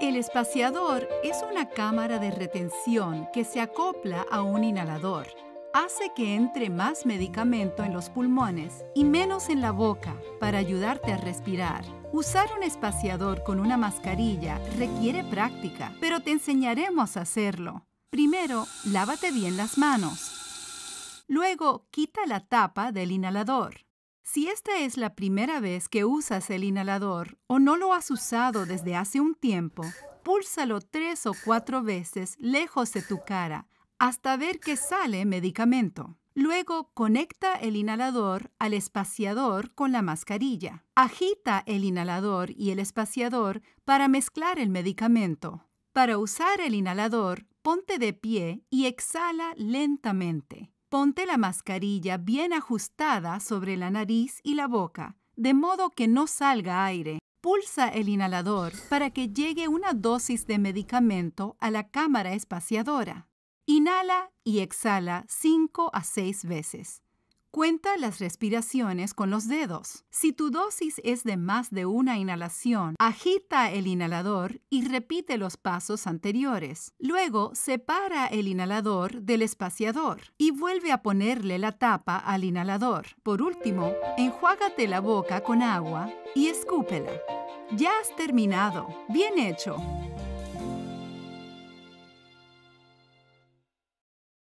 El espaciador es una cámara de retención que se acopla a un inhalador. Hace que entre más medicamento en los pulmones y menos en la boca para ayudarte a respirar. Usar un espaciador con una mascarilla requiere práctica, pero te enseñaremos a hacerlo. Primero, lávate bien las manos. Luego, quita la tapa del inhalador. Si esta es la primera vez que usas el inhalador o no lo has usado desde hace un tiempo, púlsalo tres o cuatro veces lejos de tu cara hasta ver que sale medicamento. Luego conecta el inhalador al espaciador con la mascarilla. Agita el inhalador y el espaciador para mezclar el medicamento. Para usar el inhalador, ponte de pie y exhala lentamente. Ponte la mascarilla bien ajustada sobre la nariz y la boca, de modo que no salga aire. Pulsa el inhalador para que llegue una dosis de medicamento a la cámara espaciadora. Inhala y exhala 5 a 6 veces. Cuenta las respiraciones con los dedos. Si tu dosis es de más de una inhalación, agita el inhalador y repite los pasos anteriores. Luego, separa el inhalador del espaciador y vuelve a ponerle la tapa al inhalador. Por último, enjuágate la boca con agua y escúpela. Ya has terminado. Bien hecho.